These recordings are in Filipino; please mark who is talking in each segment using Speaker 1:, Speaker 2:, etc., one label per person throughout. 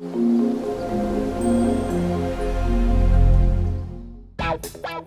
Speaker 1: Wow, wow,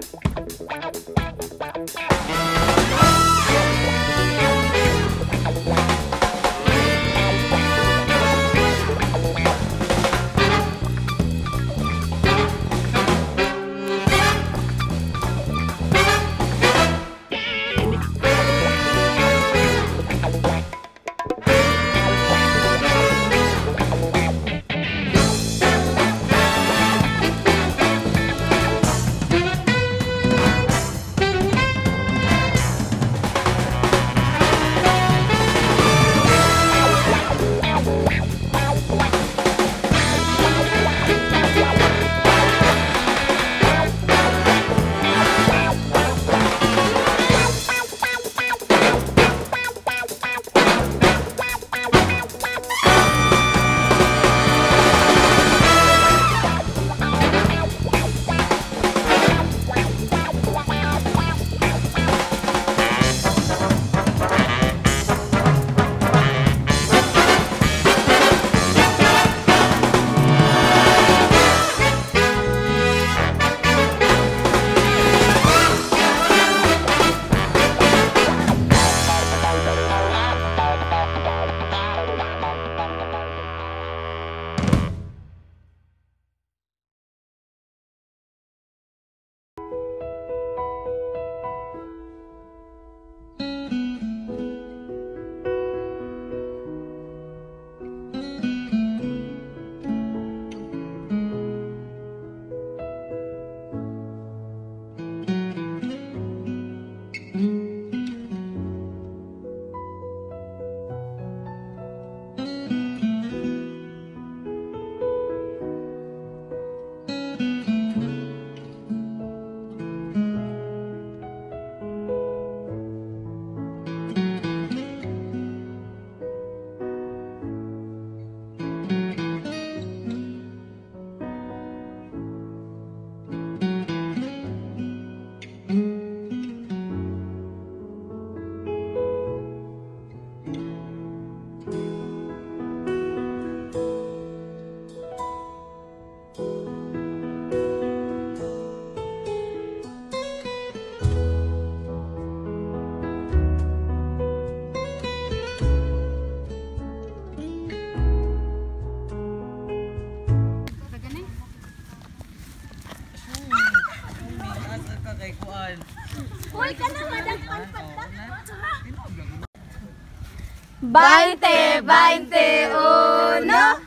Speaker 2: Bainte, bainte, uno.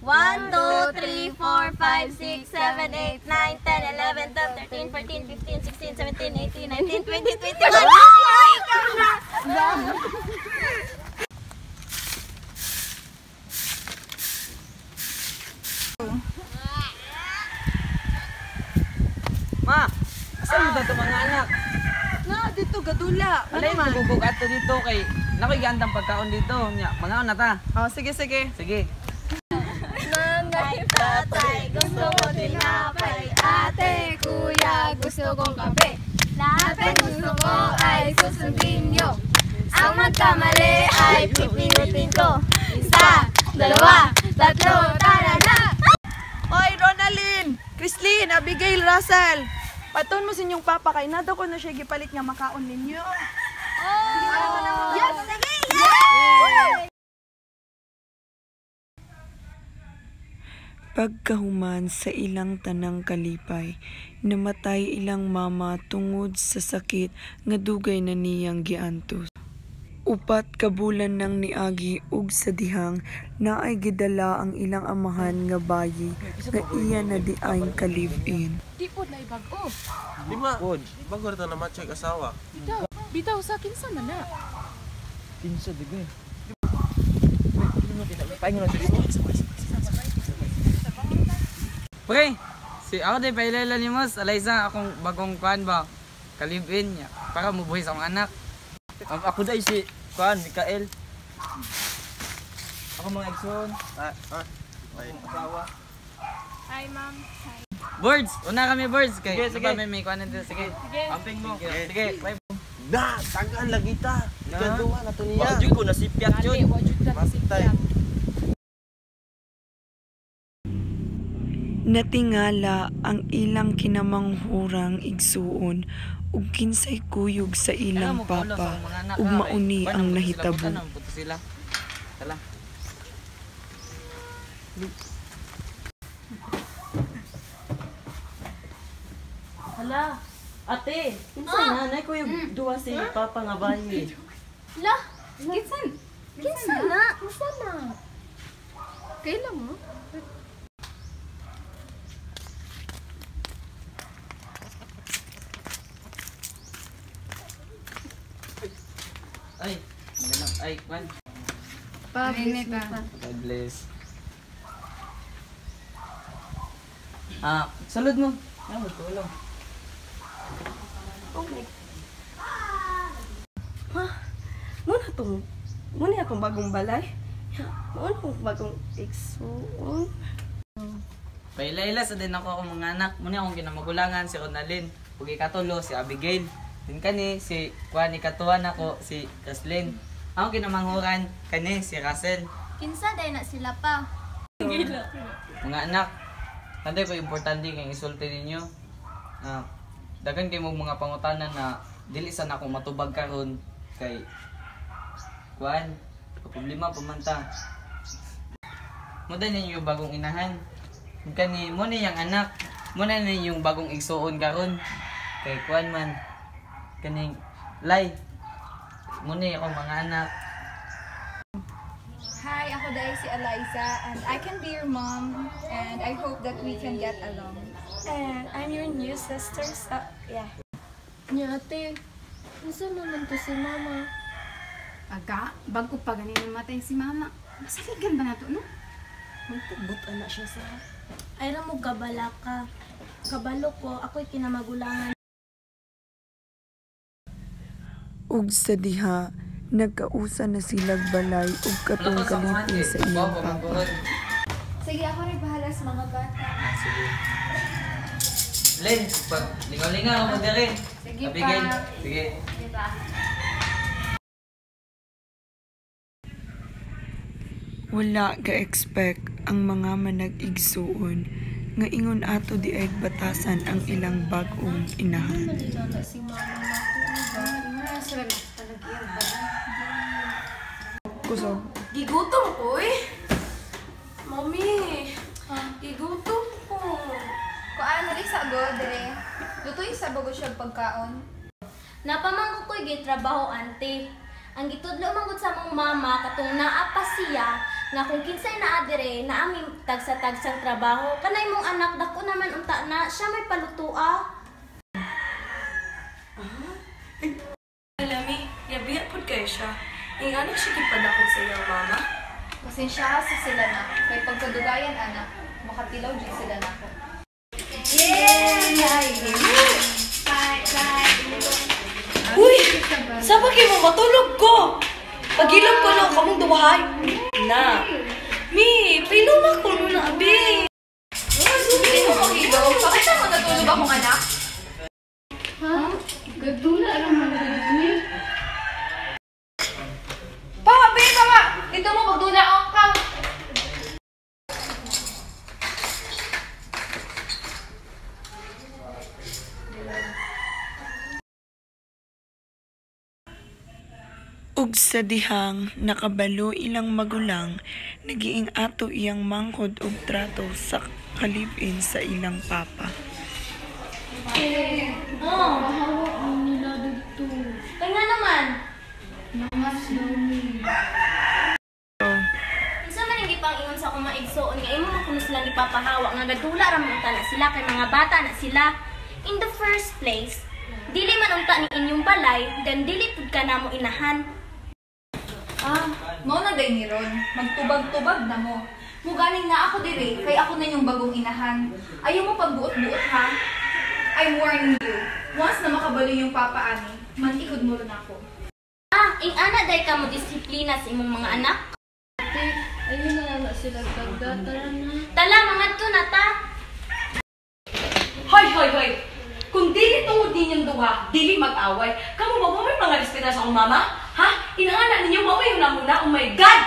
Speaker 2: 1, 2, 3, 4, 5, 6, 7, 8, 9, 10, 11, 12, 13, 14, 15, 16, 17, 18, 19, 20, 21. Ay, kaya!
Speaker 3: Ma,
Speaker 1: saan mo dato mga anak? dito gadula. Ano Alay, man? Nagugugat to dito kay nakigandang pagkaon dito. Nya, mangaon na ta. Oh, sige, sige. Sige. Nanay, tatay, gusto mo din
Speaker 2: tinapay.
Speaker 1: Ate, kuya, gusto
Speaker 2: kong kape. Lahat ng gusto ko ay susundin nyo. Ang magkamali ay pipinutin ko. Isa, dalawa, tatlo, tara na! Oy, Ronaldin! Chrislyn, Abigail Russell! Patun mo sinyong papa kay nado ko na siya gipalit nga makaon ninyo. Oh! Yes! Sige! Yes!
Speaker 3: Pagkahuman sa ilang tanang kalipay, namatay ilang mama tungod sa sakit nga dugay na niyang giantos. Upat ka bulan nang niagi ug sa dihang na ay gidala ang ilang amahan nga bayi nga iya na di ay kalivin.
Speaker 2: Di pod na ibag-o.
Speaker 1: Lima Bago ra ta na ma-check asawa.
Speaker 2: Bitaw, bitaw sa kinsa man na.
Speaker 1: Kinsa digay. Paingon na eh? Pre, si ako din pailaila ni Mos, Alaysa, akong bagong kwan ba? Kalibin niya para mubuhi sa mga anak. Ako dai si Kuan, Mikael. Ako mga Exxon. Ah, ah. asawa. Hi, ma'am. Hi. Birds! Una kami birds! Kay, sige, ano sige. May may kuan dito. Sige. Sige. Amping mo. Sige. Bye. Na! Da! Tangan lagi ta! Na. Ikaw duwa na to niya. Wajud ko, nasipyat yun. Wajud ka, nasipyat.
Speaker 3: Natingala ang ilang kinamanghurang igsuon ug kinsay kuyog sa ilang papa ug mauni ang nahitabo
Speaker 1: Hala, ate, kinsa ah. nanay ko yung mm. duwa si papa nga bayi. Hala,
Speaker 2: kinsan? Kinsan na? Kinsan na? Kailan mo? ay Pa, bless
Speaker 1: God bless. Ah, salud mo. Ano ko Oh
Speaker 3: Okay. Ha? Muna tong muna akong bagong balay. Muna akong bagong igsuon.
Speaker 1: Pailay-ila sa din ako akong mga anak. Muna akong ginamagulangan si Ronaldin. Pugi Katulo, si Abigail. Din kani si Kwani Katuan ako, si Kaslin. Ako ginamanguran kani si Russell.
Speaker 2: Kinsa day na sila pa. Gila.
Speaker 1: Mga anak, kanday po importante kay isulti ninyo. Uh, dagan kay mga pangutana na dili sa akong matubag karon kay kuan problema pamanta. Muda ninyo bagong inahan. Kani mo ni yang anak, Muna na yung bagong igsuon karon kay Kwan man kaning lay muni o mga anak.
Speaker 2: Hi, ako dahil si Eliza and I can be your mom and I hope that we can get along. And I'm your new sister, so yeah. Niya ate, nasa naman to si mama? Aga, bago pa ganin matay si mama. Masakigan ba na to, no? Magpugbot anak siya sa... Ay, mo gabala ka. Kabalo ko, ako'y kinamagulangan.
Speaker 3: ug sa diha nagkausa na si Lagbalay ug katong kalitin sa iyang papa. Sige, ako
Speaker 2: rin sa mga bata. Ah, sige.
Speaker 3: Len,
Speaker 1: pag lingaw-lingaw mo dere. Sige Abigay. Sige.
Speaker 3: Wala ka expect ang mga manag-igsuon nga ingon ato di ay batasan ang ilang bag-ong inahan.
Speaker 2: Ano si mama sila nagpalagyan ba? Kusog. Gigutom ko eh. Mami, gigutom ko. Kuan rin sa godre. Lutuin sa bago siya pagkaon. Napamangko ko'y gitrabaho, ante. Ang gitudlo manggod sa mong mama katong naa pa siya nga kung kinsay na dire naa mi tagsa-tagsang trabaho kanay mong anak dako naman unta na siya may palutua. Ah. Ing eh, anak, sige pa dako sa iyo, mama. Pasensya sa sila na. Kay pagkadugayan, anak. Makatilaw din sila na ako.
Speaker 3: Yeah!
Speaker 2: Uy! Saba kayo mo? Matulog ko!
Speaker 3: Pagilap ko lang kamong dumahay.
Speaker 2: Na! Mi, painuma ko muna, na, abe! Hindi mo Bakit ako natulog akong anak? Ha? na lang mga Dito mo, magdula ako. Oh, come.
Speaker 3: Ug sa dihang nakabalo ilang magulang, nagiing ato iyang mangkod og trato sa kalibin sa ilang papa.
Speaker 2: Eh, oh, nang ipapahawa nga gadula ra mo na sila kay mga bata na sila in the first place dili man unta ni inyong balay then dili pud ka namo inahan ah mao na day ni ron magtubag-tubag na mo mo galing na ako dire kay ako na yung bagong inahan ayaw mo pagbuot-buot ha I warn you once na makabalo yung papa ani man mantikod mo ron ako ah ing ana dai ka mo disiplina sa imong mga anak Ayun na lang sila tagdatara na. Tala, mangadto na ta. Hoy, hoy, hoy. Kung dili tungod ninyong duha, dili mag-away. Kamu ba mo may mga respeto sa akong mama? Ha? Inahana ninyo mamayo na muna. Oh my God!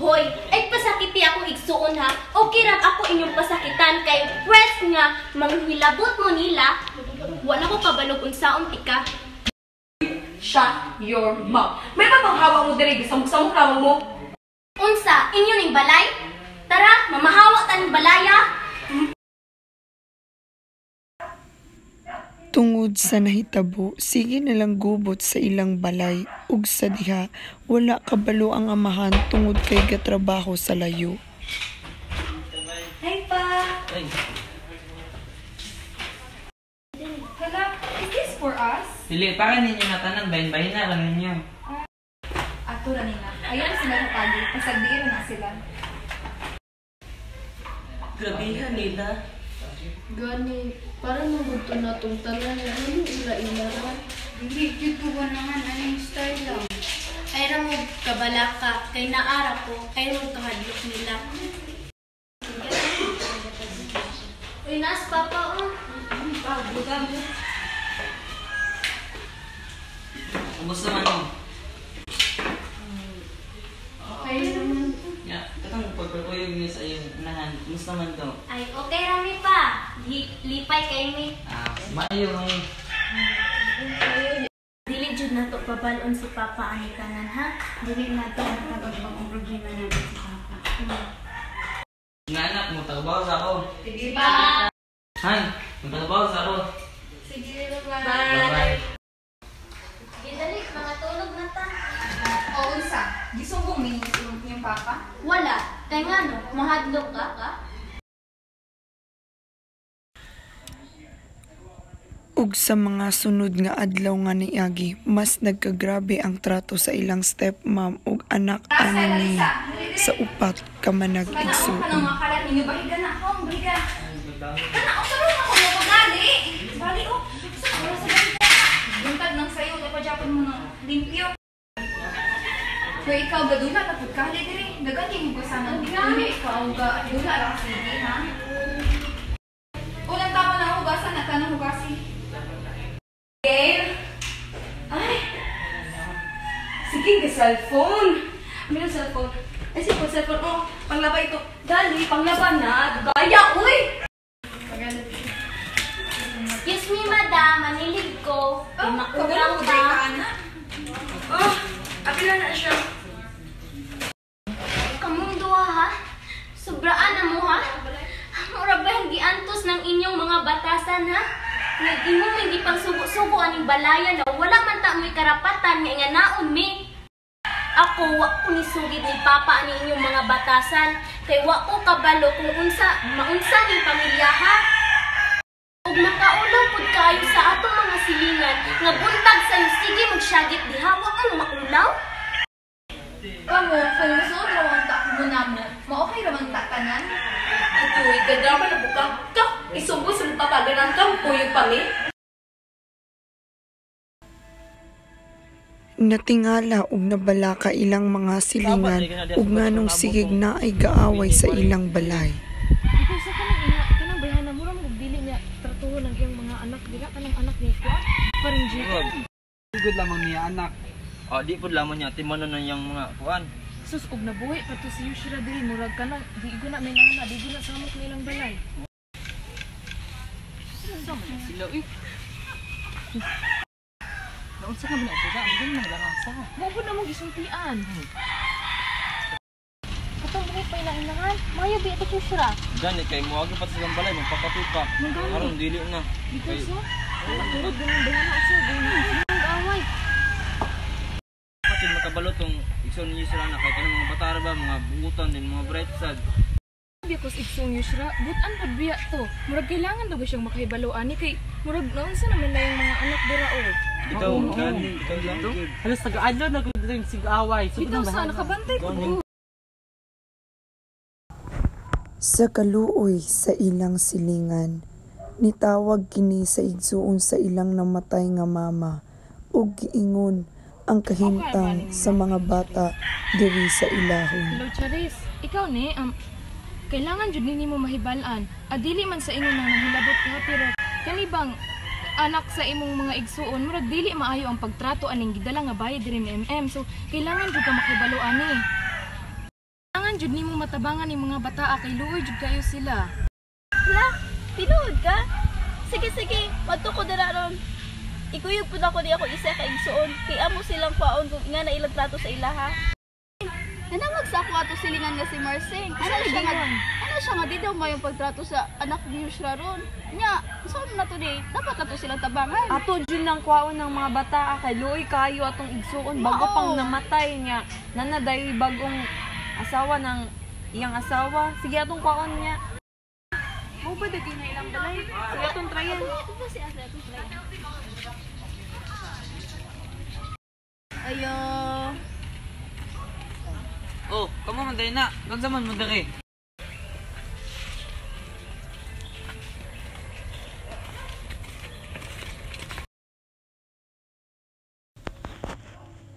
Speaker 2: Hoy, ay pasakit pasakiti ako igsuon ha. Okay ra ako inyong pasakitan kay west nga manghilabot mo nila. Wala ko kabalog unsaon tika. Shut your mouth. May pa papanghawak mo diri sa mukha mo unsa inyo ning balay? Tara, mamahawa taning balaya.
Speaker 3: Tungod sa nahitabo, sige nilang gubot sa ilang balay ug sa diha wala kabalo ang amahan tungod kay gatrabaho sa layo.
Speaker 2: Hey pa. Hey. is this for us?
Speaker 1: Dili para ninyo tanan, bahin-bahin na lang ninyo.
Speaker 2: Uh, ah, ato ra nila. Ayan sila sa pagi. Pasagdiin na sila.
Speaker 1: Grabihan nila.
Speaker 2: Gani, parang mabuto na itong na Ano yung ila-ilara? Hindi, dito ba naman? Ano yung style lang? Ay ramog kabalaka, kay naara ko, ay ramog kahadlok nila. Uy, nas, papa, oh. Mm-hmm, pagod mo. Ubus naman, oh. Mabilis naman to. Ay, okay rami pa. Li lipay kay mi.
Speaker 1: Ah, maayo ni.
Speaker 2: Dili jud na to pabalon si Papa ani kanan ha.
Speaker 3: Dili na to ang tabagbang problema na si Papa. Hmm.
Speaker 1: Nanak mo tabaw sa ako. Sige pa. Han, mo tabaw sa ako.
Speaker 3: Sige,
Speaker 2: bye. Bye. bye. Gidalik mga tulog na ta. O unsa? Gisumbong ni yung papa? Wala. Kaya nga no, mahadlok ka ka?
Speaker 3: Ug sa mga sunod nga adlaw nga niagi, mas nagkagrabe ang trato sa ilang stepmom ug anak ani sa upat ka manag igsuon. Kana ako kalat ninyo
Speaker 2: na ako, bahigan. Kana ako sa mo pagali. Bali o, sa ako sa nang sayo dapat japon mo nang limpyo. Kaya ikaw ga dula na pagkali diri, dagati mo sana dinami ikaw ga dula ra sa ha. Ulan tama na hugasan na kanang hugasi. Magiging di cellphone. Ano yung cellphone? Ay, cellphone, cellphone. Oh, panglaba ito. Dali, panglaba na. Gaya, uy! Excuse me, madam. Manilig ko. Oh, makulang ba? Oh, apila na siya. Kamong doha, ha? Sobraan na mo, ha? Mura ba hindi antos ng inyong mga batasan, ha? Nag-imong hindi pang subo-subo aning balayan na wala man ta mo'y karapatan nga nga naon, me. Ako, wa ko nisugid ni Papa ani inyong mga batasan, kay wa ko kabalo kung unsa, maunsa ni pamilya ha. Ug makaulaw pud kaayo sa atong mga silingan, nga buntag sa sige magsyagit diha, wa ko maulaw. Kamo, sa lisod raman ta mo namo, ra man ta tanan. Ito, igadrama na buka ka isubo sa mukha paganan ka, puyog pa mi.
Speaker 3: Natingala og nabala ka ilang mga silingan ug nganong sigig na ay gaaway sa ilang balay.
Speaker 2: Because sa kanang ina, kanang bayana mo ramog dili niya tratuhon ang mga anak dila kanang anak ni ko.
Speaker 1: Parang Jacob. Good lamang niya anak. Oh, di pud lamang niya timanon na yang mga kuan.
Speaker 2: Sus ug nabuhi pa to si Yushira dili murag kana di ko na minana, di ko na samok nilang balay. Sama sila eh. Naunsa ka mo na ito Ang ganyan mga langasa. Bubo na mong gisuntian. Hmm. Katong buhay pa ilahinangan. Maya bi ito kusura.
Speaker 1: Gani kay mo agi pati silang balay. Magpakatupa. Aron dili na. Dito, Ikuso?
Speaker 2: Turod ganun ba na usog. Mag-away.
Speaker 1: Patin makabalo tong ikson niyo sila na kahit mga batara ba, mga buutan din, mga bright side
Speaker 2: siyang yusra, butan pa biya to. Murag kailangan daw siyang makahibalo ani kay murag naon sa naman na yung
Speaker 1: mga anak dira o. Oh. Ikaw, gani, ikaw lang. Halos taga-adlaw na gud ring sig-away. Ikaw sa nakabantay ko.
Speaker 3: Sa kaluoy sa ilang silingan, nitawag kini sa igsuon sa ilang namatay nga mama ug giingon ang kahintang okay, sa mga bata diri sa ilahon. Hello,
Speaker 2: Charis. Ikaw ni, um, kailangan jud mahibal-an Adili ah, man sa inyo nang nahilabot ka pero kanibang anak sa imong mga igsuon murag dili maayo ang pagtrato aning gidala nga bayad diri ni MM so kailangan jud ka makibalo ani eh. kailangan jud nimo matabangan ni mga bata ah, kay luoy jud kayo sila la tinuod ka sige sige madto ko dira ron ikuyog pud ako di ako isa ka igsuon kay amo silang kwaon nga na trato sa ilaha ano magsa ato silingan nga si Marseng? Ano, ano siya nga? Ano siya nga dito mo yung pagtrato sa anak ni Yushra ron? Nya, saan na to day? Dapat ato silang tabangan. Ato jud nang kwaon ng mga bata kay Loy, kayo atong igsuon bago pang namatay niya.
Speaker 1: Nanaday bagong asawa ng iyang asawa. Sige atong kwaon niya. Mo ba dagay na
Speaker 2: ilang balay? Sige atong tryan.
Speaker 1: Ato Oh, kamo man dahil na. Gansa man mo dahil.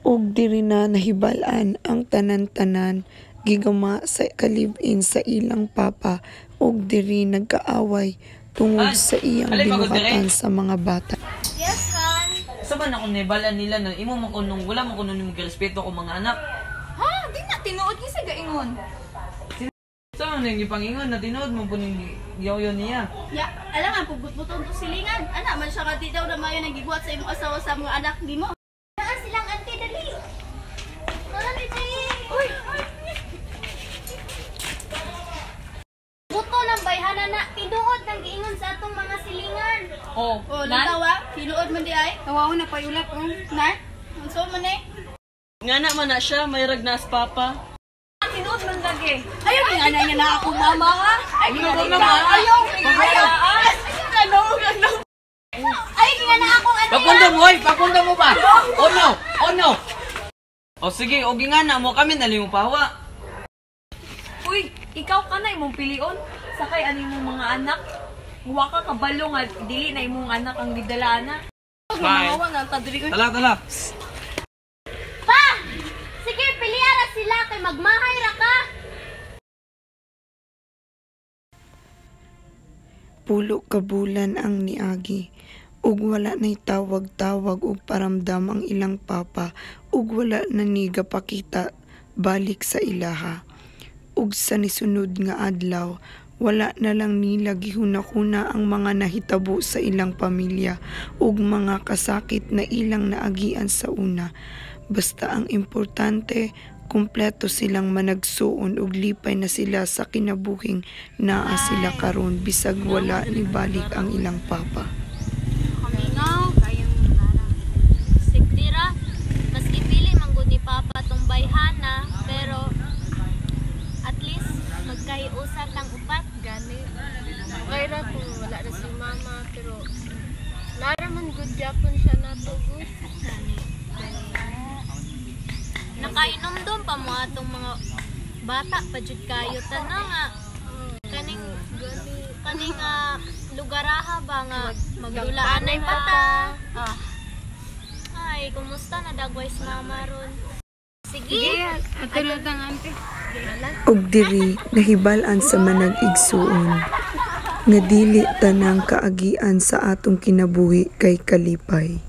Speaker 3: Og diri na nahibal-an ang tanan-tanan gigama sa kalib-in sa ilang papa og diri nagkaaway tungod sa iyang binukatan sa mga bata. Yes,
Speaker 1: Han. Sa man ako nibalan nila na imo mo kunong wala mo kuno nimo girespeto ko mga anak
Speaker 2: na tinuod ni sa gaingon.
Speaker 1: So, ano yung pangingon na tinuod mo po ni Yoyo niya?
Speaker 2: Ya, alam nga, pugbutbuton ko silingan. Anak, man siya kati daw na mayo nang nagigwat sa imong asawa sa mga anak ni mo. Saan silang auntie, dali! Tara, Jay! Uy! Buto ng bayhana na, tinuod ng giingon sa atong mga silingan. Oh,
Speaker 1: oh natawa?
Speaker 2: Tinuod man di ay? Tawaw na payulap, oh. Nan? So, man eh?
Speaker 1: Nga na man na siya, may ragnas papa.
Speaker 2: Tinuod man lagi. Ayaw nga na niya na ako mama ha. Ay, ayaw nga na ayaw. Ayaw. Ano, ano. Ay, nga na ako ano. mo, oy,
Speaker 1: pagkunda mo ba? Oh no, oh no. O oh, sige, ogi nga na mo kami nalimo
Speaker 2: Uy, ikaw ka na imong pilion. Sakay ano imong mga anak. Huwa ka kabalong at dili na imong anak ang gidala na.
Speaker 1: Bye. Tala, tala.
Speaker 3: kay ka. Pulo kabulan ang niagi ug wala nay tawag-tawag ug paramdam ang ilang papa ug wala na ni gapakita balik sa ilaha ug sa nisunod nga adlaw wala na lang nila gihunakuna ang mga nahitabo sa ilang pamilya ug mga kasakit na ilang naagian sa una basta ang importante kumpleto silang managsuon ug lipay na sila sa kinabuhing naa sila karon bisag wala nibalik ang ilang papa.
Speaker 2: Kaminaw kayang sikdira maski pili manggod ni papa tong bayhana pero at least magkaiusa tang upat gani. Okay ko wala na si mama pero naraman good gyapon siya na natugos nakainom doon pa mo atong mga bata pa jud kayo tanang nga kaning kaning uh, lugaraha ba nga magdulaan ay bata ah. ay kumusta na dagway si mama ron sige ato na tang ante
Speaker 3: ug diri nahibal-an sa manag igsuon nga dili tanang kaagian sa atong kinabuhi kay kalipay